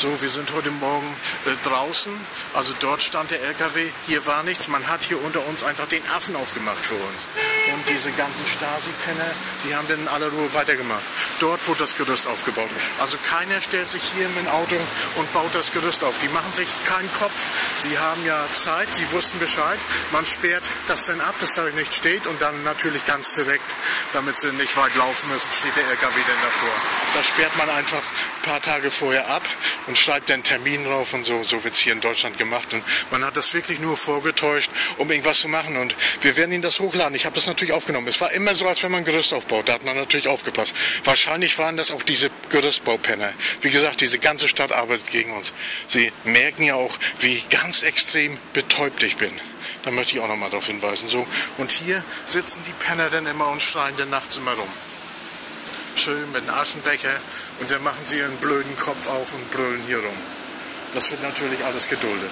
So, wir sind heute Morgen äh, draußen. Also dort stand der LKW. Hier war nichts. Man hat hier unter uns einfach den Affen aufgemacht für uns. Und diese ganzen Stasi-Penner, die haben dann in aller Ruhe weitergemacht. Dort wurde das Gerüst aufgebaut. Also keiner stellt sich hier mit dem Auto und baut das Gerüst auf. Die machen sich keinen Kopf. Sie haben ja Zeit. Sie wussten Bescheid. Man sperrt das dann ab, dass da nicht steht. Und dann natürlich ganz direkt, damit sie nicht weit laufen müssen, steht der LKW dann davor. Da sperrt man einfach ein paar Tage vorher ab und schreibt dann Termin drauf und so. So wird es hier in Deutschland gemacht. Und man hat das wirklich nur vorgetäuscht, um irgendwas zu machen. Und wir werden Ihnen das hochladen. Ich habe das natürlich aufgenommen. Es war immer so, als wenn man ein Gerüst aufbaut. Da hat man natürlich aufgepasst. Wahrscheinlich waren das auch diese Gerüstbaupenner. Wie gesagt, diese ganze Stadt arbeitet gegen uns. Sie merken ja auch, wie ganz extrem betäubt ich bin. Da möchte ich auch nochmal darauf hinweisen. So. Und hier sitzen die Penner dann immer und schreien dann nachts immer rum schön mit einem Aschenbecher und dann machen sie ihren blöden Kopf auf und brüllen hier rum. Das wird natürlich alles geduldet.